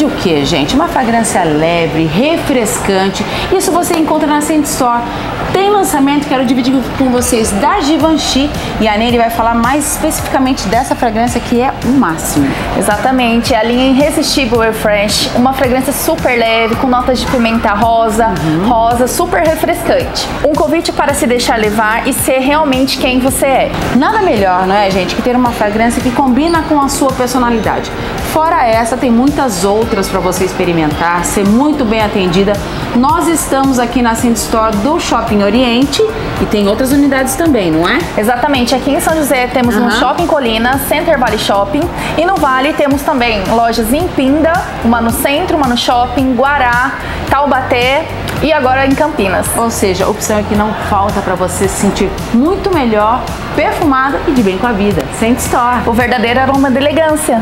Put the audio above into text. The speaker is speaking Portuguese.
de o que, gente? Uma fragrância leve, refrescante. Isso você encontra na Scent Store. Tem lançamento, quero dividir com vocês da Givenchy e a Nery vai falar mais especificamente dessa fragrância que é o máximo. Exatamente, a linha Irresistível Refresh, uma fragrância super leve, com notas de pimenta rosa, uhum. rosa, super refrescante. Um convite para se deixar levar e ser realmente quem você é. Nada melhor, não é, gente, que ter uma fragrância que combina com a sua personalidade. Fora essa, tem muitas outras para você experimentar, ser muito bem atendida. Nós estamos aqui na Cindy Store do Shopping Oriente e tem outras unidades também, não é? Exatamente. Aqui em São José temos uhum. no Shopping Colina, Center Valley Shopping e no Vale temos também lojas em Pinda, uma no centro, uma no Shopping, Guará, Taubaté e agora em Campinas. Ou seja, opção é que não falta para você se sentir muito melhor, perfumada e de bem com a vida. Sente Store. O verdadeiro aroma de elegância.